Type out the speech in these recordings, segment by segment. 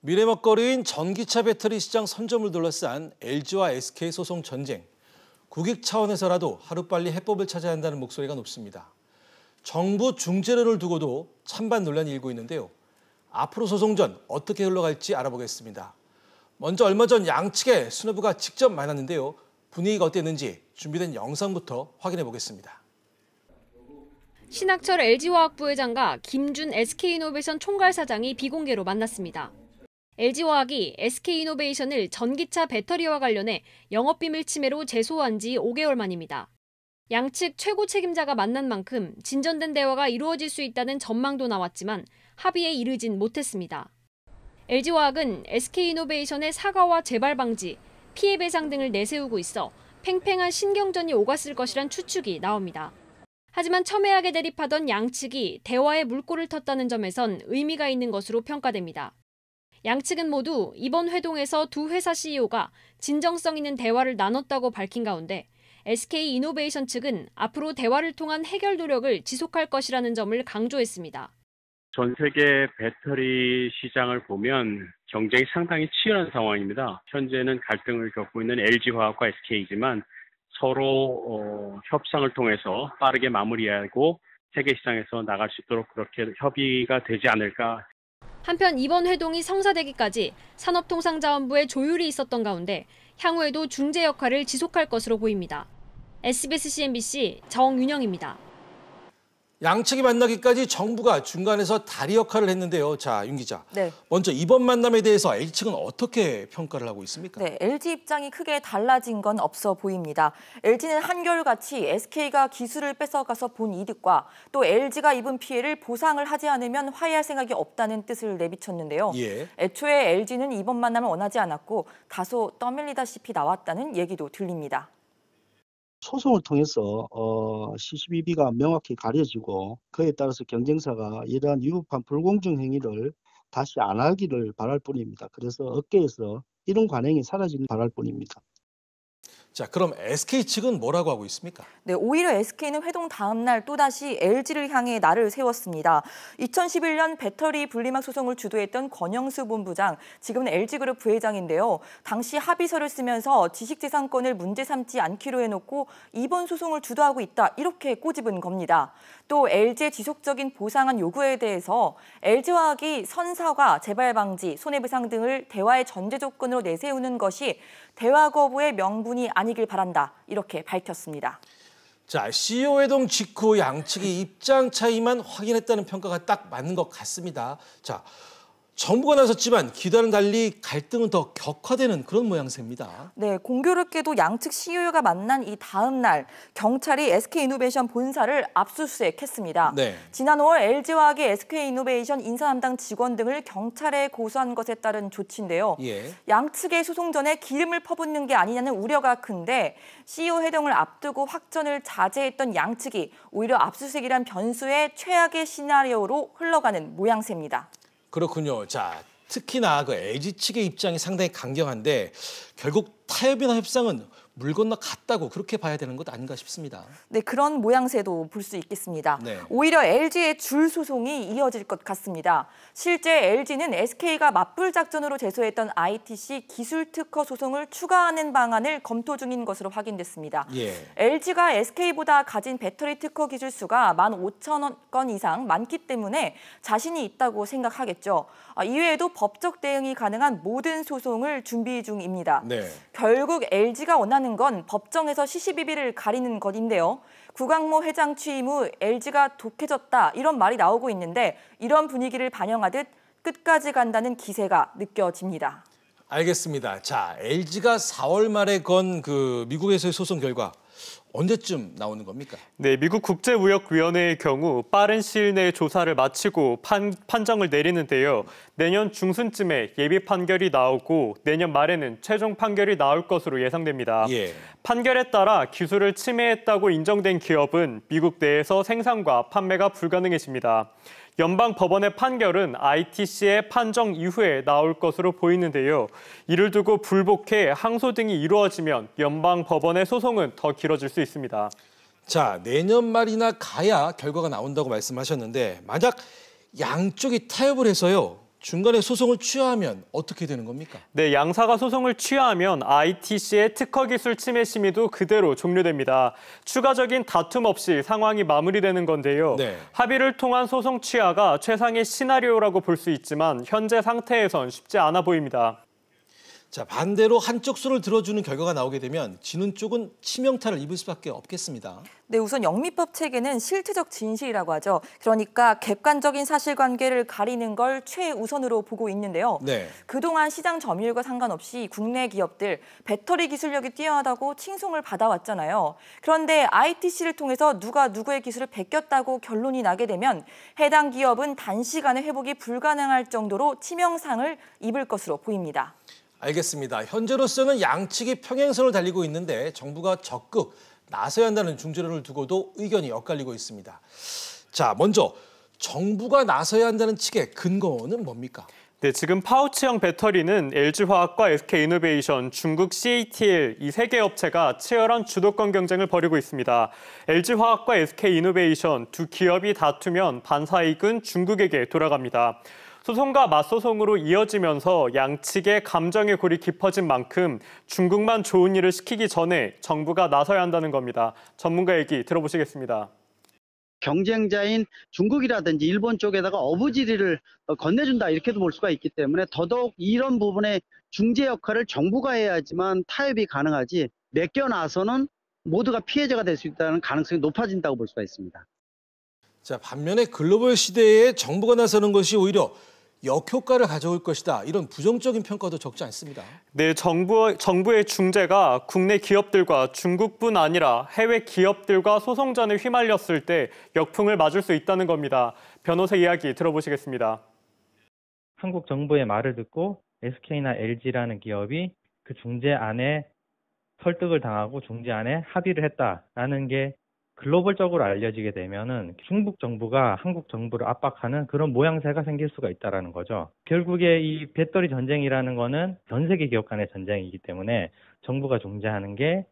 미래 먹거리인 전기차 배터리 시장 선점을 둘러싼 LG와 SK 소송 전쟁. 국익 차원에서라도 하루빨리 해법을 찾아야 한다는 목소리가 높습니다. 정부 중재론을 두고도 찬반 논란이 일고 있는데요. 앞으로 소송전 어떻게 흘러갈지 알아보겠습니다. 먼저 얼마 전 양측의 수뇌부가 직접 만났는데요. 분위기가 어땠는지 준비된 영상부터 확인해 보겠습니다. 신학철 LG화학 부회장과 김준 SK이노베이션 총괄 사장이 비공개로 만났습니다. LG화학이 SK이노베이션을 전기차 배터리와 관련해 영업비밀 침해로 제소한 지 5개월 만입니다. 양측 최고 책임자가 만난 만큼 진전된 대화가 이루어질 수 있다는 전망도 나왔지만 합의에 이르진 못했습니다. LG화학은 SK이노베이션의 사과와 재발 방지, 피해 배상 등을 내세우고 있어 팽팽한 신경전이 오갔을 것이란 추측이 나옵니다. 하지만 첨예하게 대립하던 양측이 대화에 물꼬를 텄다는 점에선 의미가 있는 것으로 평가됩니다. 양측은 모두 이번 회동에서 두 회사 CEO가 진정성 있는 대화를 나눴다고 밝힌 가운데 SK 이노베이션 측은 앞으로 대화를 통한 해결 노력을 지속할 것이라는 점을 강조했습니다. 전 세계 배터리 시장을 보면 경쟁이 상당히 치열한 상황입니다. 현재는 갈등을 겪고 있는 LG화학과 SK이지만 서로 어, 협상을 통해서 빠르게 마무리하고 세계 시장에서 나갈 수 있도록 그렇게 협의가 되지 않을까 한편 이번 회동이 성사되기까지 산업통상자원부의 조율이 있었던 가운데 향후에도 중재 역할을 지속할 것으로 보입니다. SBS CNBC 정윤영입니다. 양측이 만나기까지 정부가 중간에서 다리 역할을 했는데요. 자, 윤 기자. 네. 먼저 이번 만남에 대해서 L 측은 어떻게 평가를 하고 있습니까? 네, LG 입장이 크게 달라진 건 없어 보입니다. LG는 한결같이 SK가 기술을 뺏어가서 본 이득과 또 LG가 입은 피해를 보상을 하지 않으면 화해할 생각이 없다는 뜻을 내비쳤는데요. 예. 애초에 LG는 이번 만남을 원하지 않았고 다소 떠밀리다시피 나왔다는 얘기도 들립니다. 소송을 통해서 어, CCBB가 명확히 가려지고 그에 따라서 경쟁사가 이러한 위법한 불공정 행위를 다시 안 하기를 바랄 뿐입니다. 그래서 업계에서 이런 관행이 사라지는 바랄 뿐입니다. 자, 그럼 SK 측은 뭐라고 하고 있습니까? 네, 오히려 SK는 회동 다음 날 또다시 LG를 향해 날을 세웠습니다. 2011년 배터리 분리막 소송을 주도했던 권영수 본부장, 지금은 LG그룹 부회장인데요. 당시 합의서를 쓰면서 지식재산권을 문제 삼지 않기로 해놓고 이번 소송을 주도하고 있다, 이렇게 꼬집은 겁니다. 또 LG의 지속적인 보상안 요구에 대해서 LG화학이 선사과 재발 방지, 손해배상 등을 대화의 전제 조건으로 내세우는 것이 대화 거부의 명분이 아니 길 바란다. 이렇게 밝혔습니다. 자, CEO 회동 직후 양측이 입장 차이만 확인했다는 평가가 딱 맞는 것 같습니다. 자, 정부가 나섰지만 기대와는 달리 갈등은 더 격화되는 그런 모양새입니다. 네, 공교롭게도 양측 CEO가 만난 이 다음 날 경찰이 SK이노베이션 본사를 압수수색했습니다. 네. 지난 5월 LG화학의 SK이노베이션 인사 담당 직원 등을 경찰에 고소한 것에 따른 조치인데요. 예. 양측의 소송 전에 기름을 퍼붓는 게 아니냐는 우려가 큰데 CEO 회동을 앞두고 확전을 자제했던 양측이 오히려 압수수색이란 변수의 최악의 시나리오로 흘러가는 모양새입니다. 그렇군요. 자, 특히나 그 LG 측의 입장이 상당히 강경한데 결국 타협이나 협상은 물 건너 갔다고 그렇게 봐야 되는 것 아닌가 싶습니다. 네, 그런 모양새도 볼 수 있겠습니다. 네. 오히려 LG의 줄 소송이 이어질 것 같습니다. 실제 LG는 SK가 맞불 작전으로 제소했던 ITC 기술 특허 소송을 추가하는 방안을 검토 중인 것으로 확인됐습니다. 예. LG가 SK보다 가진 배터리 특허 기술 수가 15,000건 건 이상 많기 때문에 자신이 있다고 생각하겠죠. 아, 이외에도 법적 대응이 가능한 모든 소송을 준비 중입니다. 네. 결국 LG가 원하는 건 법정에서 시시비비를 가리는 것인데요. 구강모 회장 취임 후 LG가 독해졌다 이런 말이 나오고 있는데 이런 분위기를 반영하듯 끝까지 간다는 기세가 느껴집니다. 알겠습니다. 자, LG가 4월 말에 건 그 미국에서의 소송 결과 언제쯤 나오는 겁니까? 네, 미국 국제무역위원회의 경우 빠른 시일 내에 조사를 마치고 판, 판정을 내리는데요. 내년 중순쯤에 예비 판결이 나오고 내년 말에는 최종 판결이 나올 것으로 예상됩니다. 예. 판결에 따라 기술을 침해했다고 인정된 기업은 미국 내에서 생산과 판매가 불가능해집니다. 연방 법원의 판결은 ITC의 판정 이후에 나올 것으로 보이는데요. 이를 두고 불복해 항소 등이 이루어지면 연방 법원의 소송은 더 길어질 수 있습니다. 자, 내년 말이나 가야 결과가 나온다고 말씀하셨는데 만약 양쪽이 타협을 해서요. 중간에 소송을 취하하면 어떻게 되는 겁니까? 네, 양사가 소송을 취하하면 ITC의 특허 기술 침해 심의도 그대로 종료됩니다. 추가적인 다툼 없이 상황이 마무리되는 건데요. 네. 합의를 통한 소송 취하가 최상의 시나리오라고 볼 수 있지만 현재 상태에선 쉽지 않아 보입니다. 자, 반대로 한쪽 손을 들어주는 결과가 나오게 되면 지는 쪽은 치명타를 입을 수밖에 없겠습니다. 네, 우선 영미법 체계는 실체적 진실이라고 하죠. 그러니까 객관적인 사실관계를 가리는 걸 최우선으로 보고 있는데요. 네. 그동안 시장 점유율과 상관없이 국내 기업들 배터리 기술력이 뛰어나다고 칭송을 받아왔잖아요. 그런데 ITC를 통해서 누가 누구의 기술을 베꼈다고 결론이 나게 되면 해당 기업은 단시간에 회복이 불가능할 정도로 치명상을 입을 것으로 보입니다. 알겠습니다. 현재로서는 양측이 평행선을 달리고 있는데 정부가 적극 나서야 한다는 중재론을 두고도 의견이 엇갈리고 있습니다. 자, 먼저 정부가 나서야 한다는 측의 근거는 뭡니까? 네, 지금 파우치형 배터리는 LG화학과 SK이노베이션, 중국 CATL 이 세 개 업체가 치열한 주도권 경쟁을 벌이고 있습니다. LG화학과 SK이노베이션 두 기업이 다투면 반사이익은 중국에게 돌아갑니다. 소송과 맞소송으로 이어지면서 양측의 감정의 골이 깊어진 만큼 중국만 좋은 일을 시키기 전에 정부가 나서야 한다는 겁니다. 전문가 얘기 들어보시겠습니다. 경쟁자인 중국이라든지 일본 쪽에다가 어부지리를 건네준다 이렇게도 볼 수가 있기 때문에 더더욱 이런 부분의 중재 역할을 정부가 해야지만 타협이 가능하지 맡겨놔서는 모두가 피해자가 될 수 있다는 가능성이 높아진다고 볼 수가 있습니다. 자, 반면에 글로벌 시대에 정부가 나서는 것이 오히려 역효과를 가져올 것이다. 이런 부정적인 평가도 적지 않습니다. 네, 정부, 정부의 중재가 국내 기업들과 중국뿐 아니라 해외 기업들과 소송전에 휘말렸을 때 역풍을 맞을 수 있다는 겁니다. 변호사 이야기 들어보시겠습니다. 한국 정부의 말을 듣고 SK나 LG라는 기업이 그 중재 안에 설득을 당하고 중재 안에 합의를 했다라는 게 글로벌적으로 알려지게 되면은 중국 정부가 한국 정부를 압박하는 그런 모양새가 생길 수가 있다라는 거죠. 결국에 이 배터리 전쟁이라는 거는 전 세계 기업 간의 전쟁이기 때문에 정부가 중재하는 게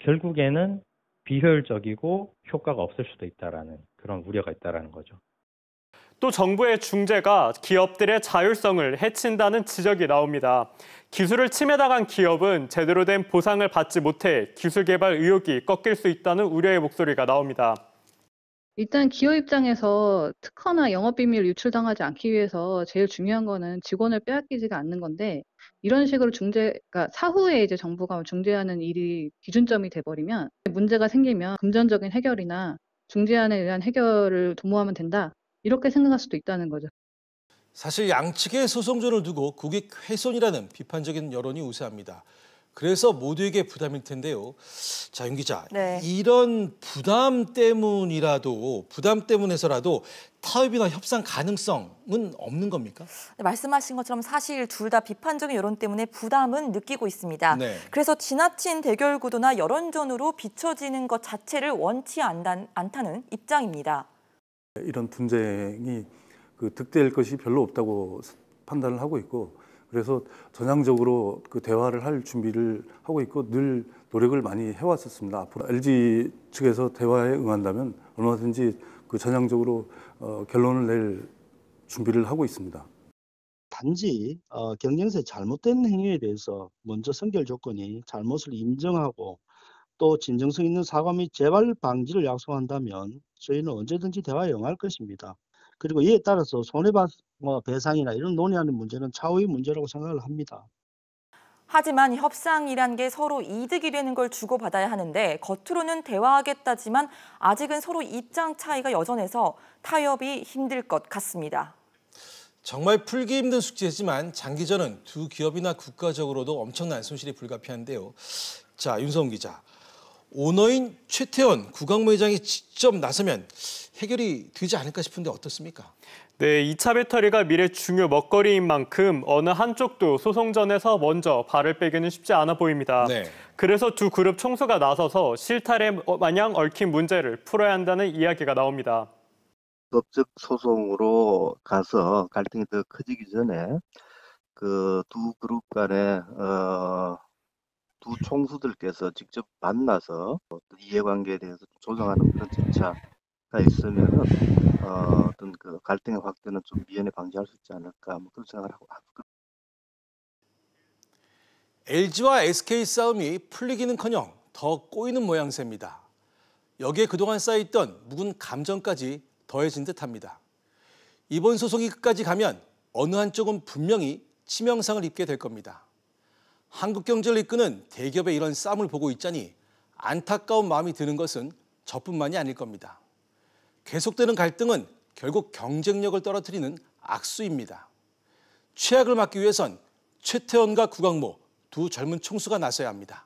결국에는 비효율적이고 효과가 없을 수도 있다라는 그런 우려가 있다라는 거죠. 또 정부의 중재가 기업들의 자율성을 해친다는 지적이 나옵니다. 기술을 침해당한 기업은 제대로 된 보상을 받지 못해 기술 개발 의욕이 꺾일 수 있다는 우려의 목소리가 나옵니다. 일단 기업 입장에서 특허나 영업비밀 유출당하지 않기 위해서 제일 중요한 거는 직원을 빼앗기지가 않는 건데 이런 식으로 중재, 그러니까 사후에 이제 정부가 중재하는 일이 기준점이 돼버리면 문제가 생기면 금전적인 해결이나 중재안에 의한 해결을 도모하면 된다. 이렇게 생각할 수도 있다는 거죠. 사실 양측의 소송전을 두고 국익 훼손이라는 비판적인 여론이 우세합니다. 그래서 모두에게 부담일 텐데요. 자, 윤 기자. 네. 이런 부담 때문이라도 부담 때문에서라도 타협이나 협상 가능성은 없는 겁니까? 네, 말씀하신 것처럼 사실 둘 다 비판적인 여론 때문에 부담은 느끼고 있습니다. 네. 그래서 지나친 대결 구도나 여론전으로 비춰지는 것 자체를 원치 않다는 입장입니다. 이런 분쟁이 그 득될 것이 별로 없다고 판단을 하고 있고 그래서 전향적으로 그 대화를 할 준비를 하고 있고 늘 노력을 많이 해왔었습니다. 앞으로 LG 측에서 대화에 응한다면 얼마든지 그 전향적으로 어, 결론을 낼 준비를 하고 있습니다. 단지 어, 경영사의 잘못된 행위에 대해서 먼저 선결 조건이 잘못을 인정하고 또 진정성 있는 사과 및 재발 방지를 약속한다면 저희는 언제든지 대화에 응할 것입니다. 그리고 이에 따라서 손해배상이나 이런 논의하는 문제는 차후의 문제라고 생각을 합니다. 하지만 협상이란 게 서로 이득이 되는 걸 주고받아야 하는데 겉으로는 대화하겠다지만 아직은 서로 입장 차이가 여전해서 타협이 힘들 것 같습니다. 정말 풀기 힘든 숙제지만 장기전은 두 기업이나 국가적으로도 엄청난 손실이 불가피한데요. 자, 윤성 기자. 오너인 최태원 구강모 회장이 직접 나서면 해결이 되지 않을까 싶은데 어떻습니까? 네, 2차 배터리가 미래 중요 먹거리인 만큼 어느 한쪽도 소송전에서 먼저 발을 빼기는 쉽지 않아 보입니다. 네. 그래서 두 그룹 총수가 나서서 실타래 마냥 얽힌 문제를 풀어야 한다는 이야기가 나옵니다. 법적 소송으로 가서 갈등이 더 커지기 전에 그 두 그룹 간에 어, 두 총수들께서 직접 만나서 어떤 이해관계에 대해서 조정하는 그런 절차 있으면은 어, 어떤 그 갈등의 확대는 좀 미연에 방지할 수 있지 않을까 뭐 그런 생각을 하고 LG와 SK 싸움이 풀리기는커녕 더 꼬이는 모양새입니다. 여기에 그동안 쌓여있던 묵은 감정까지 더해진 듯합니다. 이번 소송이 끝까지 가면 어느 한쪽은 분명히 치명상을 입게 될 겁니다. 한국 경제를 이끄는 대기업의 이런 싸움을 보고 있자니 안타까운 마음이 드는 것은 저뿐만이 아닐 겁니다. 계속되는 갈등은 결국 경쟁력을 떨어뜨리는 악수입니다. 최악을 막기 위해선 최태원과 구광모 두 젊은 총수가 나서야 합니다.